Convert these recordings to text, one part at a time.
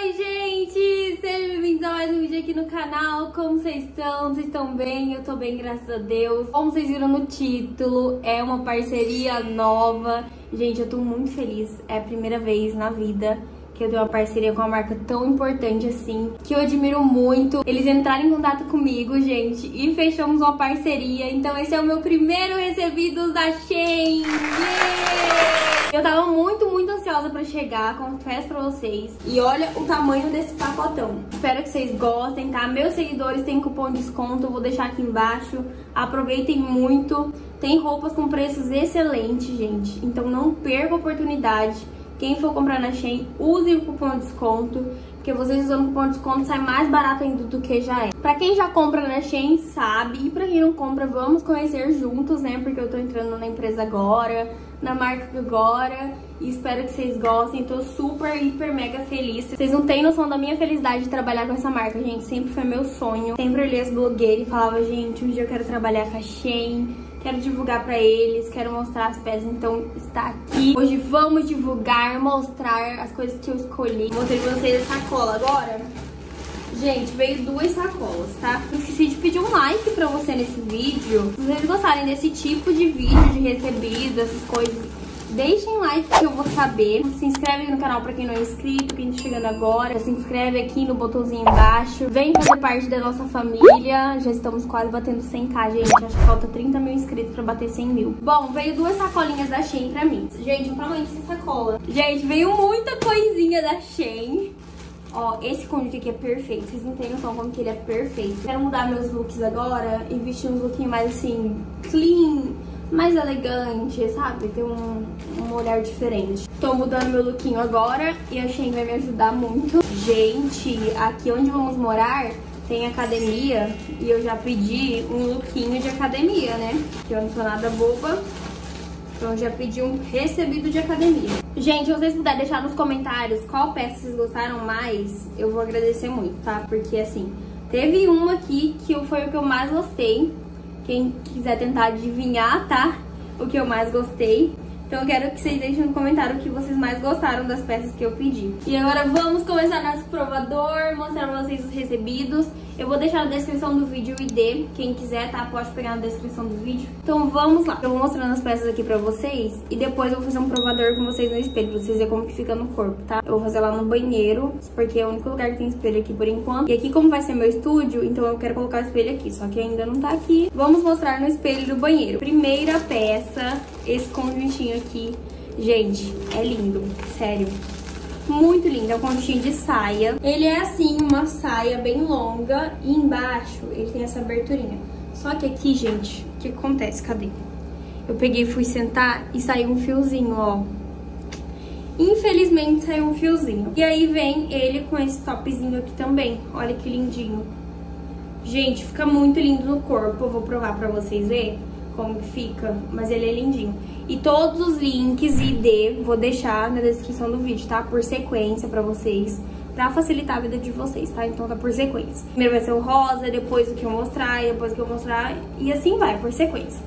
Oi, gente! Sejam bem-vindos a mais um vídeo aqui no canal. Como vocês estão? Vocês estão bem? Eu tô bem, graças a Deus. Como vocês viram no título, é uma parceria nova. Gente, eu tô muito feliz. É a primeira vez na vida que eu tenho uma parceria com uma marca tão importante assim, que eu admiro muito. Eles entraram em contato comigo, gente, e fechamos uma parceria. Então esse é o meu primeiro recebido da Shein. Yeah! Eu tava muito, muito ansiosa pra chegar, confesso pra vocês. E olha o tamanho desse pacotão. Espero que vocês gostem, tá? Meus seguidores têm cupom de desconto, vou deixar aqui embaixo. Aproveitem muito. Tem roupas com preços excelentes, gente. Então não perca a oportunidade. Quem for comprar na Shein, use o cupom de desconto, porque vocês usando o cupom de desconto sai mais barato ainda do que já é. Pra quem já compra na Shein, sabe, e pra quem não compra, vamos conhecer juntos, né, porque eu tô entrando na empresa agora, na marca agora, e espero que vocês gostem, tô super, hiper, mega feliz. Vocês não têm noção da minha felicidade de trabalhar com essa marca, gente, sempre foi meu sonho. Sempre olhei as blogueiras e falava, gente, um dia eu quero trabalhar com a Shein, quero divulgar pra eles, quero mostrar as peças, então está aqui. Hoje vamos divulgar, mostrar as coisas que eu escolhi. Mostrei pra vocês a sacola agora. Gente, veio duas sacolas, tá? Esqueci de pedir um like pra você nesse vídeo. Se vocês gostarem desse tipo de vídeo, de recebido, essas coisas Deixem like que eu vou saber. Se inscreve no canal pra quem não é inscrito, quem tá chegando agora. Se inscreve aqui no botãozinho embaixo. Vem fazer parte da nossa família. Já estamos quase batendo 100k, gente. Acho que falta 30 mil inscritos pra bater 100 mil. Bom, veio duas sacolinhas da Shein pra mim. Gente, o tamanho dessa sacola. Gente, veio muita coisinha da Shein. Ó, esse conjunto aqui é perfeito. Vocês não têm noção como que ele é perfeito. Quero mudar meus looks agora e vestir uns lookinhos mais assim, clean mais elegante, sabe? Tem um, um olhar diferente. Tô mudando meu lookinho agora e a Shein vai me ajudar muito. Gente, aqui onde vamos morar tem academia e eu já pedi um lookinho de academia, né? Que eu não sou nada boba. Então já pedi um recebido de academia. Gente, vocês puderem deixar nos comentários qual peça vocês gostaram mais, eu vou agradecer muito, tá? Porque assim, teve uma aqui que foi o que eu mais gostei, quem quiser tentar adivinhar, tá? O que eu mais gostei. Então eu quero que vocês deixem no comentário o que vocês mais gostaram das peças que eu pedi. E agora vamos começar nosso provador, mostrar pra vocês os recebidos. Eu vou deixar na descrição do vídeo o ID, quem quiser, tá? Pode pegar na descrição do vídeo. Então vamos lá. Eu vou mostrando as peças aqui pra vocês e depois eu vou fazer um provador com vocês no espelho, pra vocês verem como que fica no corpo, tá? Eu vou fazer lá no banheiro, porque é o único lugar que tem espelho aqui por enquanto. E aqui como vai ser meu estúdio, então eu quero colocar o espelho aqui, só que ainda não tá aqui. Vamos mostrar no espelho do banheiro. Primeira peça, esse conjuntinho aqui. Gente, é lindo, sério muito lindo, é um conjuntinho de saia. Ele é assim, uma saia bem longa e embaixo ele tem essa aberturinha. Só que aqui, gente, o que acontece? Cadê? Eu peguei, fui sentar e saiu um fiozinho, ó. Infelizmente saiu um fiozinho. E aí vem ele com esse topzinho aqui também. Olha que lindinho. Gente, fica muito lindo no corpo. Eu vou provar pra vocês verem como fica, mas ele é lindinho. E todos os links e ID vou deixar na descrição do vídeo, tá? Por sequência pra vocês, pra facilitar a vida de vocês, tá? Então tá por sequência. Primeiro vai ser o rosa, depois o que eu mostrar, e depois o que eu mostrar, e assim vai, por sequência.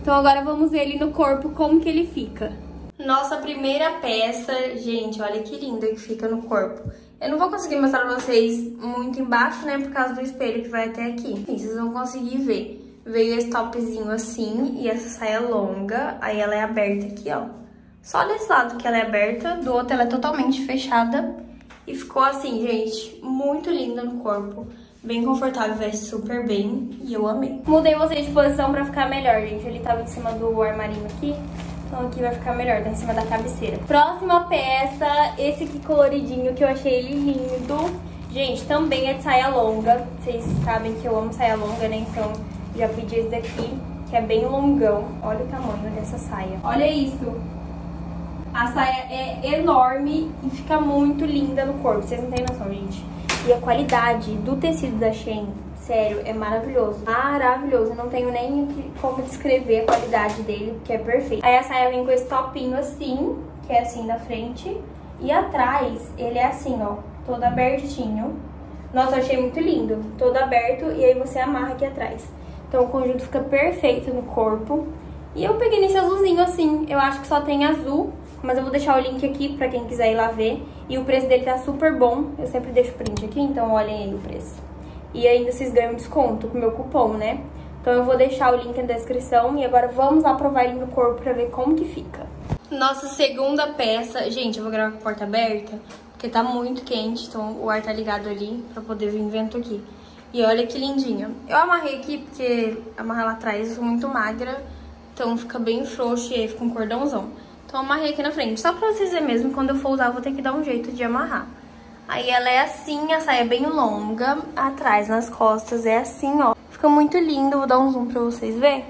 Então agora vamos ver ele no corpo, como que ele fica. Nossa primeira peça, gente, olha que linda que fica no corpo. Eu não vou conseguir mostrar pra vocês muito embaixo, né, por causa do espelho que vai até aqui. Vocês vão conseguir ver. Veio esse topzinho assim e essa saia longa, aí ela é aberta aqui, ó. Só desse lado que ela é aberta, do outro ela é totalmente fechada. E ficou assim, gente, muito linda no corpo. Bem confortável, veste super bem e eu amei. Mudei você de posição pra ficar melhor, gente. Ele tava em cima do armarinho aqui, então aqui vai ficar melhor, tá em cima da cabeceira. Próxima peça, esse aqui coloridinho que eu achei ele lindo. Gente, também é de saia longa. Vocês sabem que eu amo saia longa, né? Então já pedi esse daqui, que é bem longão. Olha o tamanho dessa saia. Olha isso. A saia é enorme e fica muito linda no corpo. Vocês não têm noção, gente. E a qualidade do tecido da Shein, sério, é maravilhoso. Maravilhoso. Eu não tenho nem como descrever a qualidade dele, porque é perfeito. Aí a saia vem com esse topinho assim, que é assim na frente. E atrás, ele é assim, ó, todo abertinho. Nossa, achei muito lindo. Todo aberto e aí você amarra aqui atrás. Então o conjunto fica perfeito no corpo. E eu peguei nesse azulzinho assim, eu acho que só tem azul, mas eu vou deixar o link aqui pra quem quiser ir lá ver. E o preço dele tá super bom. Eu sempre deixo print aqui, então olhem aí o preço. E ainda vocês ganham desconto com o meu cupom, né? Então eu vou deixar o link na descrição e agora vamos lá provar ele no corpo pra ver como que fica. Nossa segunda peça... Gente, eu vou gravar com a porta aberta, porque tá muito quente, então o ar tá ligado ali pra poder vir vento aqui. E olha que lindinho. Eu amarrei aqui porque amarrar lá atrás eu sou muito magra, então fica bem frouxo e aí fica um cordãozão. Então amarrei aqui na frente, só pra vocês verem mesmo, quando eu for usar eu vou ter que dar um jeito de amarrar. Aí ela é assim, a saia é bem longa, atrás nas costas é assim, ó. Fica muito lindo, vou dar um zoom pra vocês verem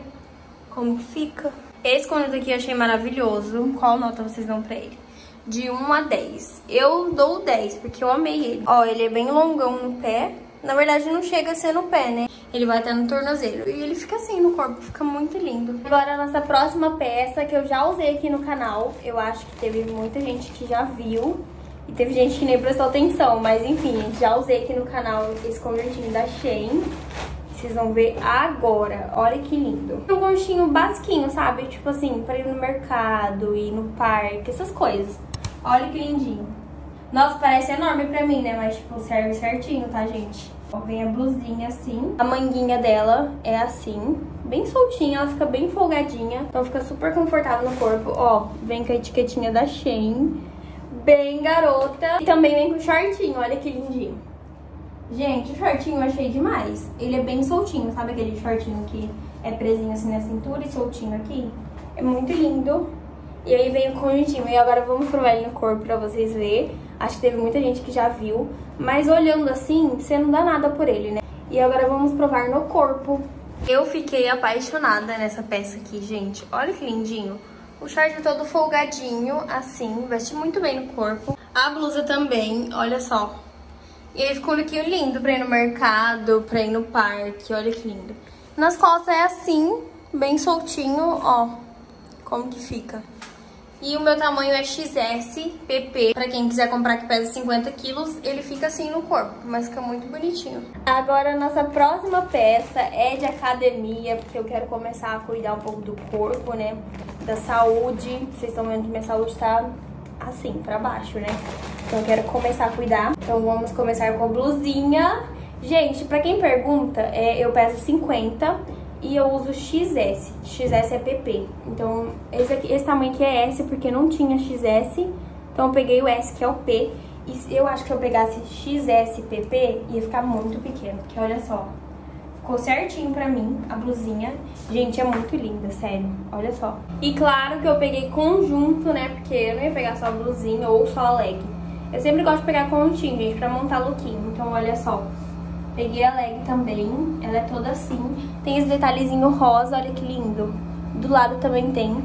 como fica. Esse conjunto aqui eu achei maravilhoso. Qual nota vocês dão pra ele? De 1 a 10. Eu dou 10, porque eu amei ele. Ó, ele é bem longão no pé. Na verdade, não chega a ser no pé, né? Ele vai até no tornozelo. E ele fica assim no corpo, fica muito lindo. Agora, a nossa próxima peça, que eu já usei aqui no canal. Eu acho que teve muita gente que já viu. E teve gente que nem prestou atenção. Mas, enfim, já usei aqui no canal esse conjuntinho da Shein. Vocês vão ver agora. Olha que lindo. Um conchinho basiquinho, sabe? Tipo assim, pra ir no mercado, ir no parque, essas coisas. Olha que lindinho. Nossa, parece enorme pra mim, né? Mas, tipo, serve certinho, tá, gente? Ó, vem a blusinha assim. A manguinha dela é assim. Bem soltinha, ela fica bem folgadinha. Então fica super confortável no corpo. Ó, vem com a etiquetinha da Shein. Bem garota. E também vem com shortinho, olha que lindinho. Gente, o shortinho eu achei demais. Ele é bem soltinho, sabe aquele shortinho que é presinho assim na cintura e soltinho aqui? É muito lindo. E aí vem o conjuntinho. E agora vamos provar ele no corpo pra vocês verem. Acho que teve muita gente que já viu. Mas olhando assim, você não dá nada por ele, né? E agora vamos provar no corpo. Eu fiquei apaixonada nessa peça aqui, gente. Olha que lindinho. O short é todo folgadinho, assim, veste muito bem no corpo. A blusa também, olha só. E aí ficou um lookinho lindo pra ir no mercado, pra ir no parque, olha que lindo. Nas costas é assim, bem soltinho, ó, como que fica. E o meu tamanho é XS, PP, pra quem quiser comprar que pesa 50 quilos, ele fica assim no corpo, mas fica muito bonitinho. Agora a nossa próxima peça é de academia, porque eu quero começar a cuidar um pouco do corpo, né, da saúde. Vocês estão vendo que minha saúde tá assim, pra baixo, né? Então eu quero começar a cuidar. Então vamos começar com a blusinha. Gente, pra quem pergunta, é, eu peso 50 e eu uso XS. XS é PP. Então esse, aqui, esse tamanho aqui é S porque não tinha XS. Então eu peguei o S, que é o P. E eu acho que eu pegasse XS PP ia ficar muito pequeno. Porque olha só, Ficou certinho pra mim a blusinha. Gente, é muito linda, sério. Olha só. E claro que eu peguei conjunto, né? Porque eu não ia pegar só a blusinha ou só a leg. Eu sempre gosto de pegar conjuntinho, gente, pra montar lookinho. Então, olha só. Peguei a leg também. Ela é toda assim. Tem esse detalhezinho rosa, olha que lindo. Do lado também tem.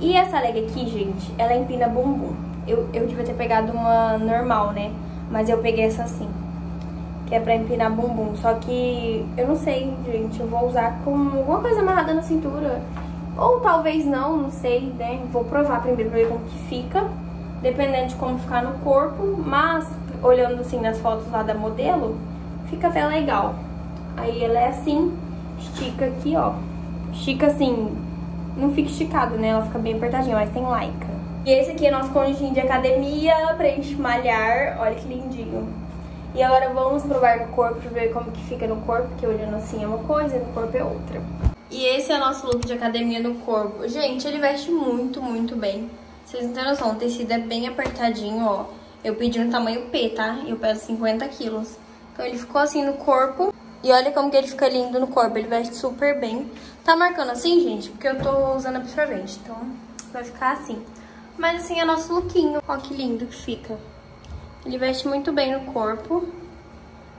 E essa leg aqui, gente, ela empina bumbum. Eu, eu devia ter pegado uma normal, né? Mas eu peguei essa assim que é pra empinar bumbum. Só que eu não sei, gente, eu vou usar com alguma coisa amarrada na cintura. Ou talvez não, não sei, né? Vou provar primeiro pra ver como que fica, dependendo de como ficar no corpo. Mas, olhando assim nas fotos lá da modelo, fica até legal. Aí ela é assim, estica aqui, ó. Estica assim, não fica esticado, né? Ela fica bem apertadinha, mas tem lycra. E esse aqui é nosso conjuntinho de academia pra gente malhar. Olha que lindinho. E agora vamos provar no corpo pra ver como que fica no corpo, porque olhando assim é uma coisa e no corpo é outra. E esse é o nosso look de academia no corpo. Gente, ele veste muito, muito bem. Vocês não têm noção, o tecido é bem apertadinho, ó. Eu pedi no tamanho P, tá? Eu peso 50 quilos. Então ele ficou assim no corpo. E olha como que ele fica lindo no corpo, ele veste super bem. Tá marcando assim, gente? Porque eu tô usando absorvente, então vai ficar assim. Mas assim é nosso lookinho. Ó que lindo que fica. Ele veste muito bem no corpo,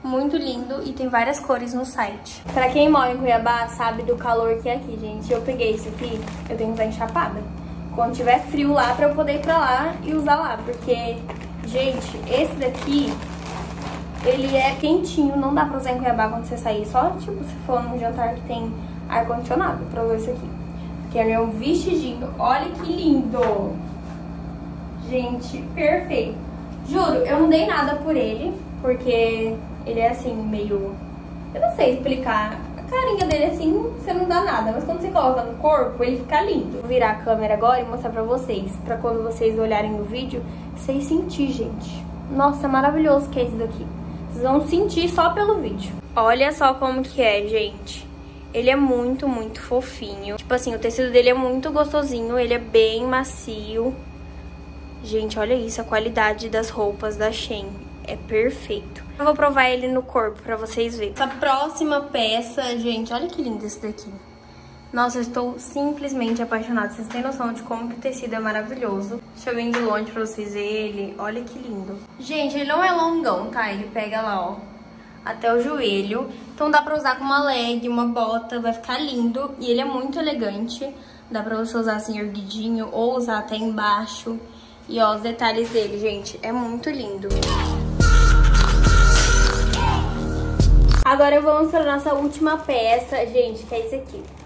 muito lindo e tem várias cores no site. Pra quem mora em Cuiabá, sabe do calor que é aqui, gente. Eu peguei esse aqui, eu tenho que usar enchapada. Quando tiver frio lá, pra eu poder ir pra lá e usar lá. Porque, gente, esse daqui, ele é quentinho, não dá pra usar em Cuiabá quando você sair. Só, tipo, se for num jantar que tem ar-condicionado pra usar esse aqui. Que é meu vestidinho. Olha que lindo! Gente, perfeito. Juro, eu não dei nada por ele, porque ele é assim, meio... Eu não sei explicar. A carinha dele assim, você não dá nada. Mas quando você coloca no corpo, ele fica lindo. Vou virar a câmera agora e mostrar pra vocês. Pra quando vocês olharem no vídeo, vocês sentir, gente. Nossa, maravilhoso que é esse daqui. Vocês vão sentir só pelo vídeo. Olha só como que é, gente. Ele é muito, muito fofinho. Tipo assim, o tecido dele é muito gostosinho, ele é bem macio. Gente, olha isso, a qualidade das roupas da Shein. É perfeito. Eu vou provar ele no corpo pra vocês verem. Essa próxima peça, gente, olha que lindo esse daqui. Nossa, eu estou simplesmente apaixonada. Vocês têm noção de como que o tecido é maravilhoso. Deixa eu ver de longe pra vocês verem ele. Olha que lindo. Gente, ele não é longão, tá? Ele pega lá, ó, até o joelho. Então dá pra usar com uma leg, uma bota, vai ficar lindo. E ele é muito elegante. Dá pra você usar assim erguidinho ou usar até embaixo. E ó, os detalhes dele, gente, é muito lindo. Agora vamos para nossa última peça, gente, que é esse aqui.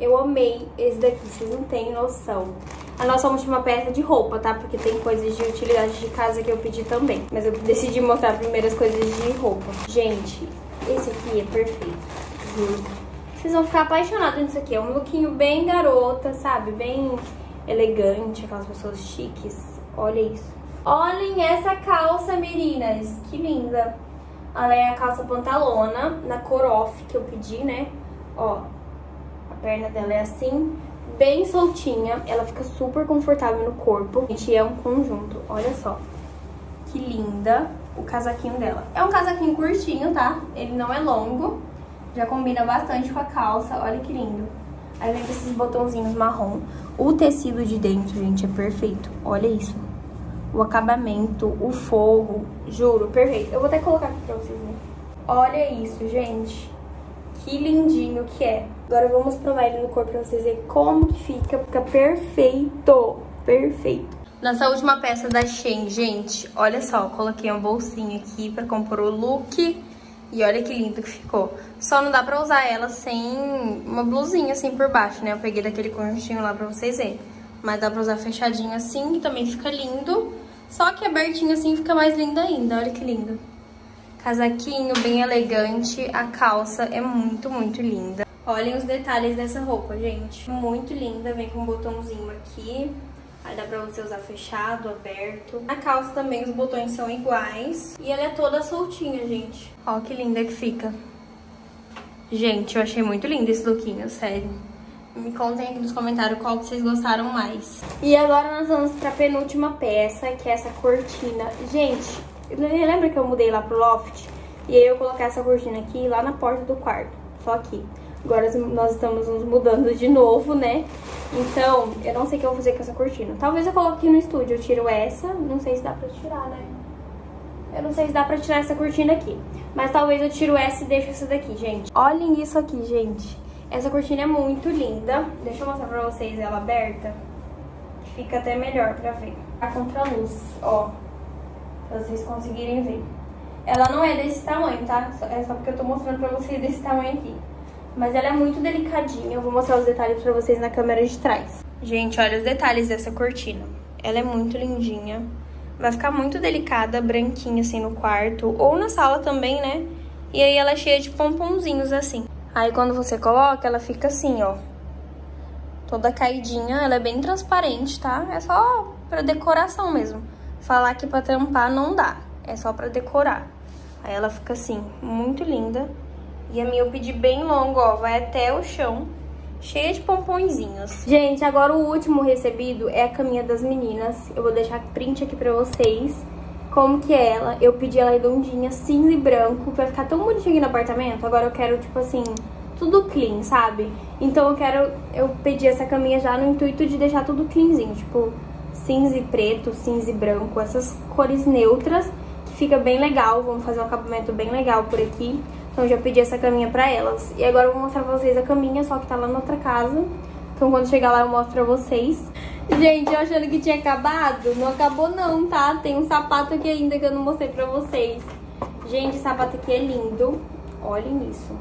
Eu amei esse daqui, vocês não têm noção. A nossa última peça de roupa, tá? Porque tem coisas de utilidade de casa que eu pedi também. Mas eu decidi mostrar primeiro as coisas de roupa. Gente, esse aqui é perfeito. Vocês vão ficar apaixonados nisso aqui. É um lookinho bem garota, sabe? Bem elegante, aquelas pessoas chiques. Olha isso. Olhem essa calça, meninas. Que linda. Ela é a calça pantalona, na cor off que eu pedi, né? Ó, perna dela é assim, bem soltinha. Ela fica super confortável no corpo. Gente, é um conjunto, olha só. Que linda o casaquinho dela. É um casaquinho curtinho, tá? Ele não é longo. Já combina bastante com a calça, olha que lindo. Aí vem esses botãozinhos marrom. O tecido de dentro, gente, é perfeito. Olha isso. O acabamento, o forro, juro, perfeito. Eu vou até colocar aqui pra vocês verem. Olha isso, gente. Que lindinho que é. Agora vamos provar ele no corpo pra vocês verem como que fica. Fica perfeito, perfeito. Nossa última peça da Shein, gente, olha só, coloquei uma bolsinha aqui pra compor o look. E olha que lindo que ficou. Só não dá pra usar ela sem uma blusinha assim por baixo, né? Eu peguei daquele conjuntinho lá pra vocês verem. Mas dá pra usar fechadinho assim, que também fica lindo. Só que abertinho assim fica mais lindo ainda, olha que lindo. Casaquinho bem elegante, a calça é muito, muito linda. Olhem os detalhes dessa roupa, gente. Muito linda, vem com um botãozinho aqui. Aí dá pra você usar fechado, aberto. A calça também, os botões são iguais. E ela é toda soltinha, gente. Ó que linda que fica. Gente, eu achei muito lindo esse lookinho, sério. Me contem aqui nos comentários qual que vocês gostaram mais. E agora nós vamos pra penúltima peça, que é essa cortina. Gente, Lembra que eu mudei lá pro loft? E aí eu coloquei essa cortina aqui lá na porta do quarto. Só aqui. Agora nós estamos nos mudando de novo, né? Então, eu não sei o que eu vou fazer com essa cortina. Talvez eu coloque aqui no estúdio, eu tiro essa. Não sei se dá pra tirar, né? Eu não sei se dá pra tirar essa cortina aqui. Mas talvez eu tiro essa e deixo essa daqui, gente. Olhem isso aqui, gente. Essa cortina é muito linda. Deixa eu mostrar pra vocês ela aberta. Fica até melhor pra ver. A contraluz, ó pra vocês conseguirem ver. Ela não é desse tamanho, tá? É só porque eu tô mostrando pra vocês desse tamanho aqui. Mas ela é muito delicadinha, eu vou mostrar os detalhes pra vocês na câmera de trás. Gente, olha os detalhes dessa cortina. Ela é muito lindinha. Vai ficar muito delicada, branquinha assim no quarto, ou na sala também, né? E aí ela é cheia de pomponzinhos assim. Aí quando você coloca, ela fica assim, ó. Toda caidinha, ela é bem transparente, tá? É só pra decoração mesmo falar que pra tampar não dá, é só pra decorar. Aí ela fica assim, muito linda. E a minha eu pedi bem longo, ó, vai até o chão, cheia de pompõezinhos. Gente, agora o último recebido é a caminha das meninas. Eu vou deixar print aqui pra vocês. Como que é ela? Eu pedi ela redondinha, cinza e branco, pra ficar tão bonitinha aqui no apartamento. Agora eu quero, tipo assim, tudo clean, sabe? Então eu quero, eu pedi essa caminha já no intuito de deixar tudo cleanzinho, tipo cinza e preto, cinza e branco, essas cores neutras, que fica bem legal, vamos fazer um acabamento bem legal por aqui. Então já pedi essa caminha pra elas. E agora eu vou mostrar pra vocês a caminha, só que tá lá na outra casa. Então quando chegar lá eu mostro pra vocês. Gente, eu achando que tinha acabado, não acabou não, tá? Tem um sapato aqui ainda que eu não mostrei pra vocês. Gente, esse sapato aqui é lindo. Olhem isso.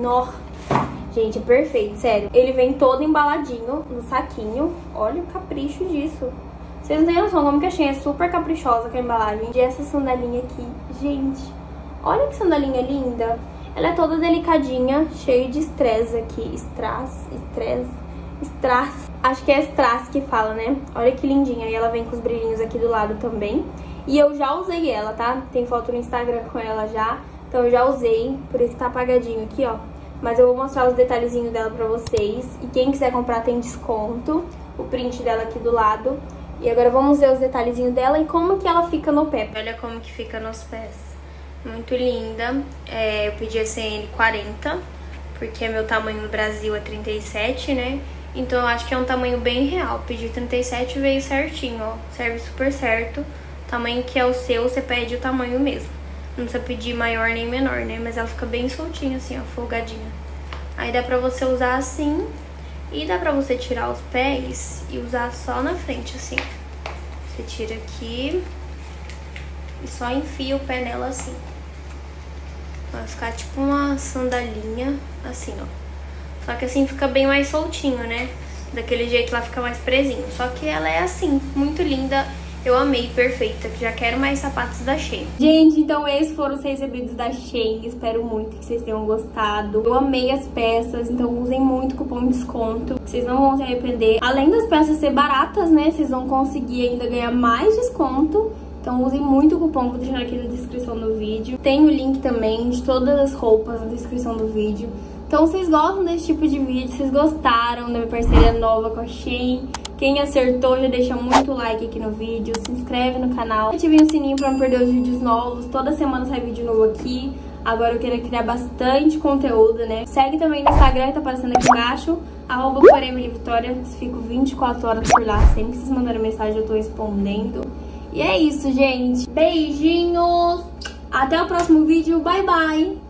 Nossa. Gente, é perfeito, sério. Ele vem todo embaladinho no saquinho. Olha o capricho disso. Vocês não têm noção como que a Shein é super caprichosa com a embalagem. E essa sandalinha aqui, gente, olha que sandalinha linda. Ela é toda delicadinha, cheia de estresse aqui. Strass, estresse, strass. Acho que é strass que fala, né? Olha que lindinha. E ela vem com os brilhinhos aqui do lado também. E eu já usei ela, tá? Tem foto no Instagram com ela já. Então eu já usei, por isso tá apagadinho aqui, ó. Mas eu vou mostrar os detalhezinhos dela pra vocês. E quem quiser comprar tem desconto. O print dela aqui do lado. E agora vamos ver os detalhezinhos dela e como que ela fica no pé. Olha como que fica nos pés. Muito linda. É, eu pedi a CN 40, porque meu tamanho no Brasil é 37, né? Então eu acho que é um tamanho bem real. Pedi 37 e veio certinho, ó. Serve super certo. Tamanho que é o seu, você pede o tamanho mesmo. Não precisa pedir maior nem menor, né? Mas ela fica bem soltinha assim, ó, folgadinha. Aí dá pra você usar assim. E dá pra você tirar os pés e usar só na frente, assim. Você tira aqui e só enfia o pé nela assim. Vai ficar tipo uma sandalinha, assim, ó. Só que assim fica bem mais soltinho, né? Daquele jeito ela fica mais presinho. Só que ela é assim, muito linda. Eu amei, perfeita. Já quero mais sapatos da Shein. Gente, então esses foram os recebidos da Shein. Espero muito que vocês tenham gostado. Eu amei as peças, então usem muito cupom de desconto. Vocês não vão se arrepender. Além das peças ser baratas, né? Vocês vão conseguir ainda ganhar mais desconto. Então usem muito o cupom, vou deixar aqui na descrição do vídeo. Tem o link também de todas as roupas na descrição do vídeo. Então vocês gostam desse tipo de vídeo, vocês gostaram da minha parceria nova com a Shein, quem acertou já deixa muito like aqui no vídeo, se inscreve no canal, ative o sininho pra não perder os vídeos novos, toda semana sai vídeo novo aqui. Agora eu quero criar bastante conteúdo, né? Segue também no Instagram, tá aparecendo aqui embaixo, arroba Vitória, fico 24 horas por lá, sempre que vocês mandarem mensagem eu tô respondendo. E é isso, gente. Beijinhos! Até o próximo vídeo, bye bye!